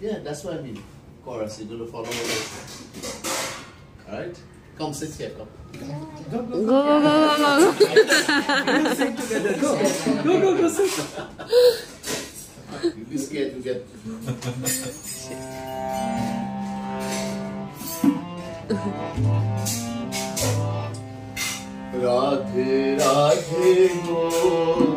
Yeah, that's what I mean. Chorus, you do the following. Alright? Come sit here, come. Go, go, go, go, go, go, sit together, go. Go, go, go, sit. You'll be scared to get. Radhe, Radhe, Radhe,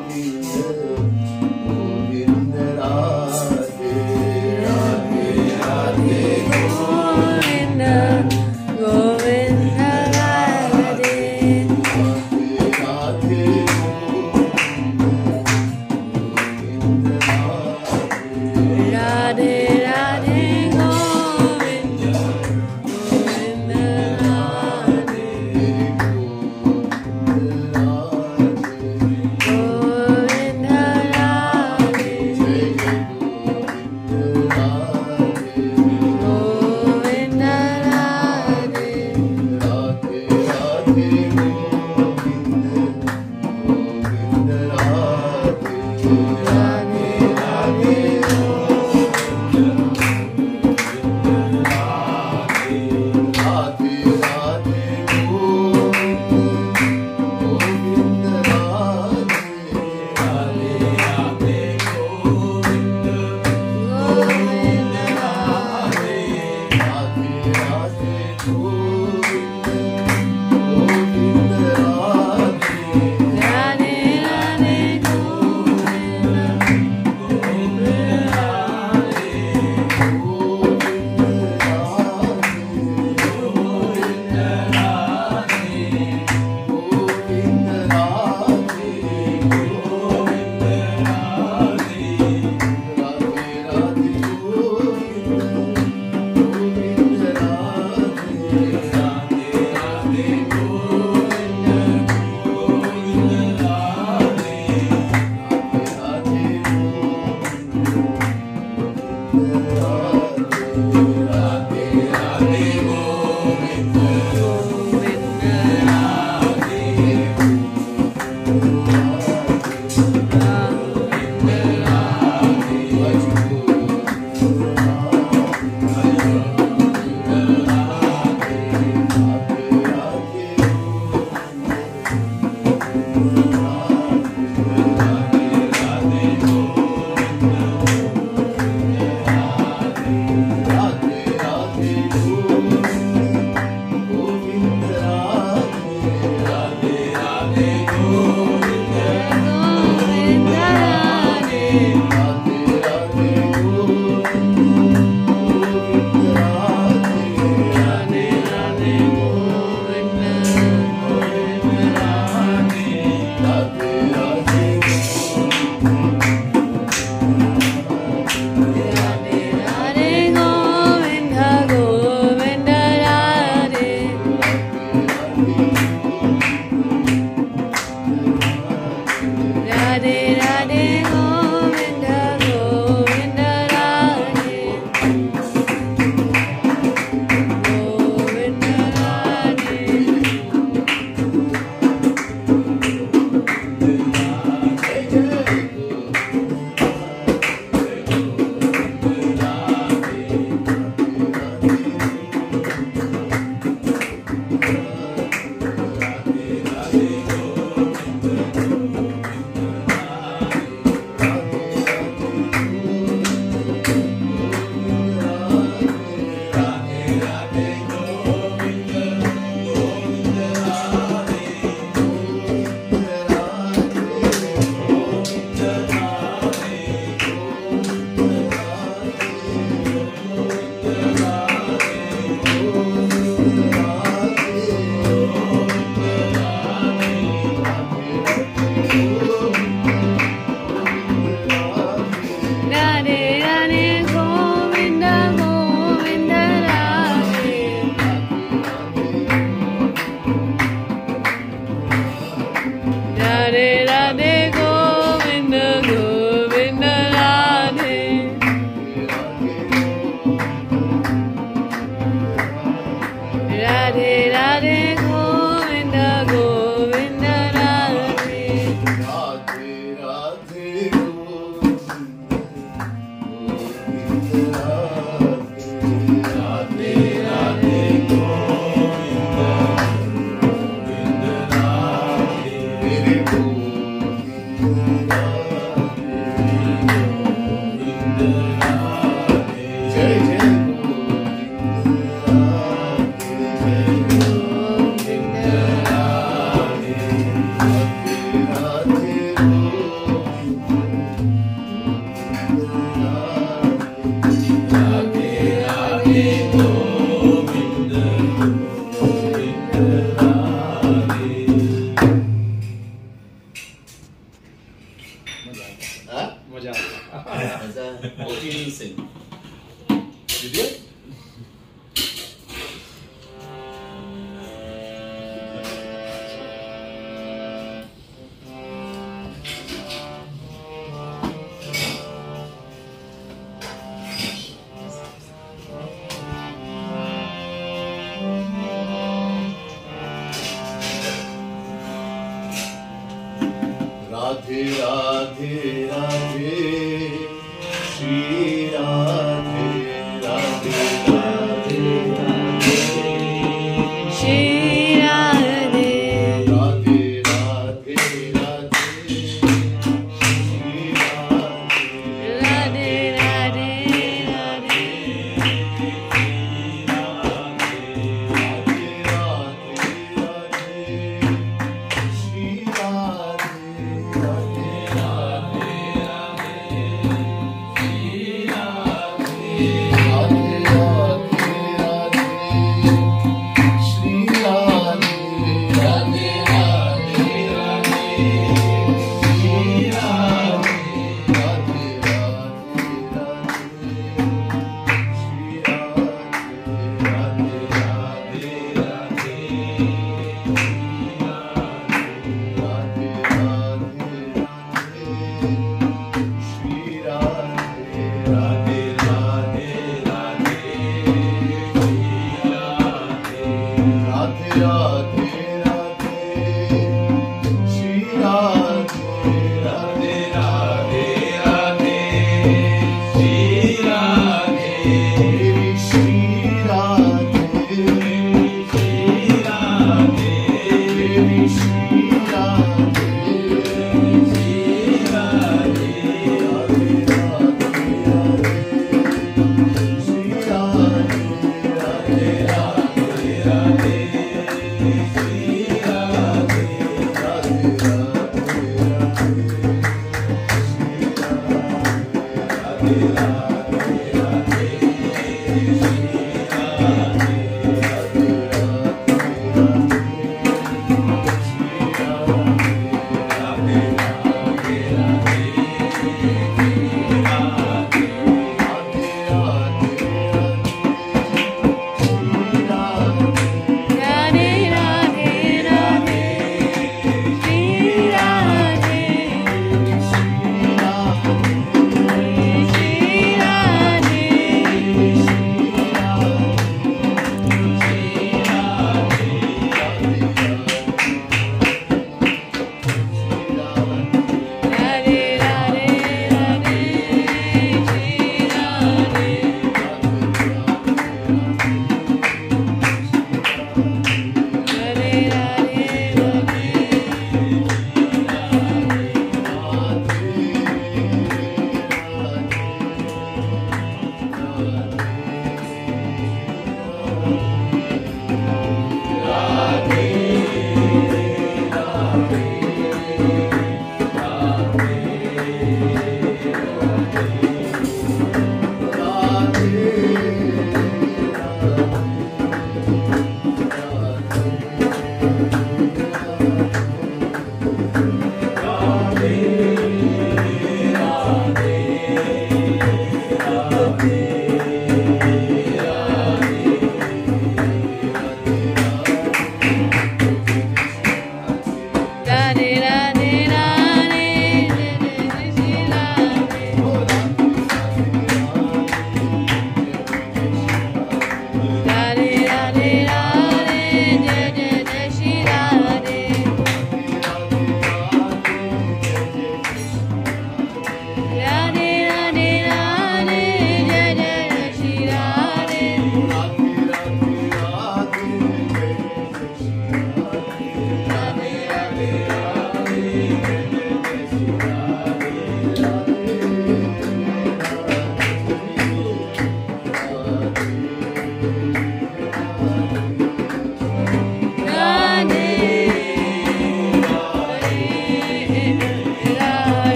मज़ा मज़ा Moti Singh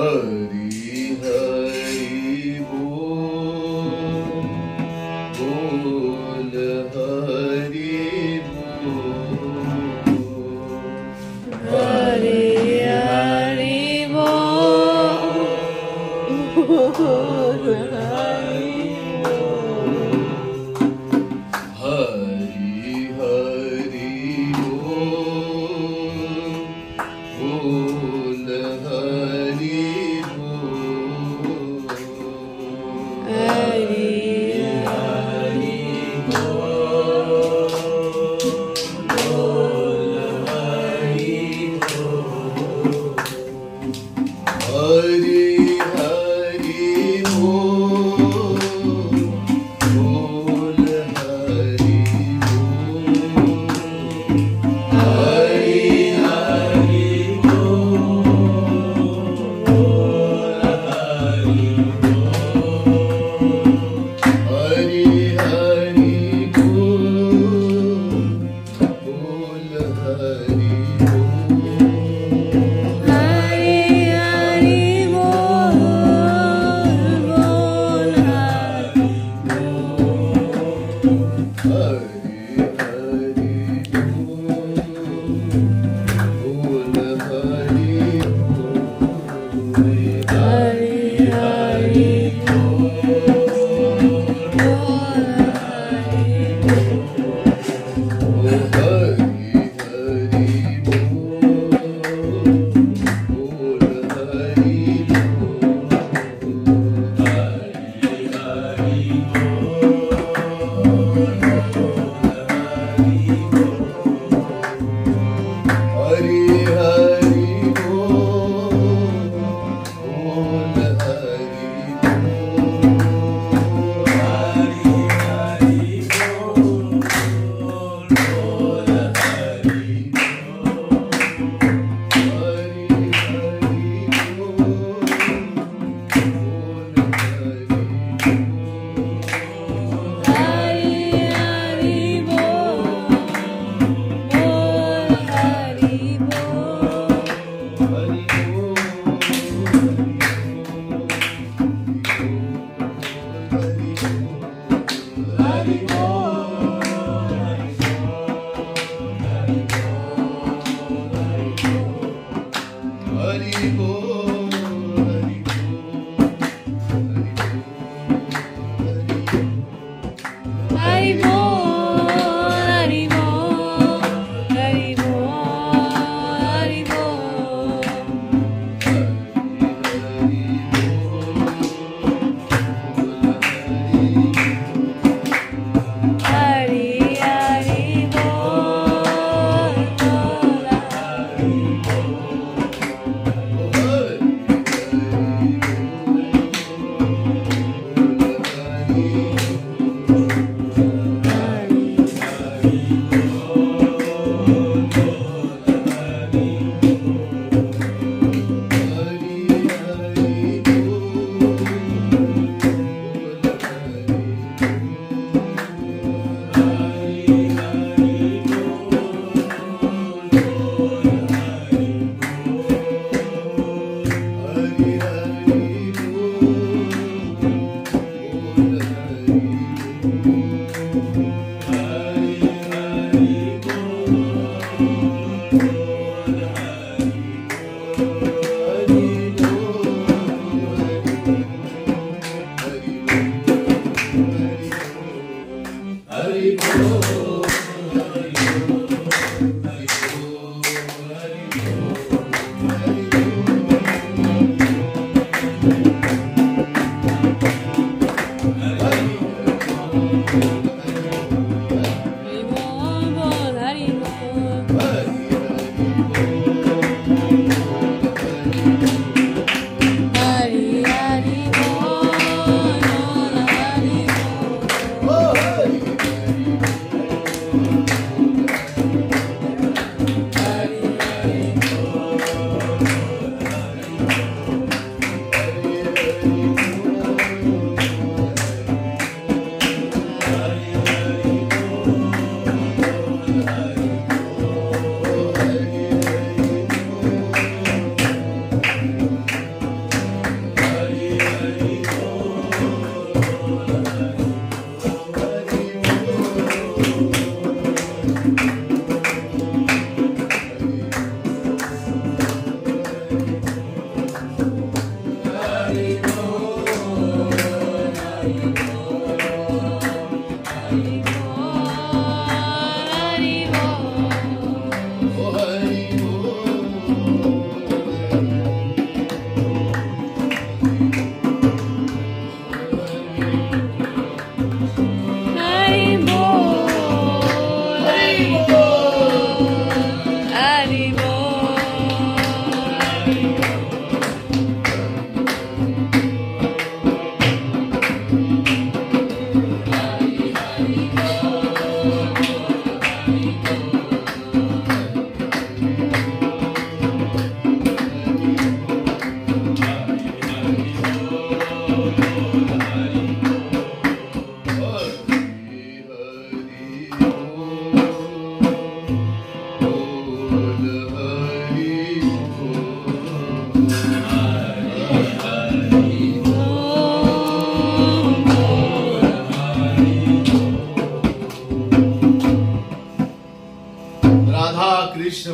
buddy. Hare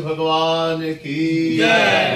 भगवान की जय।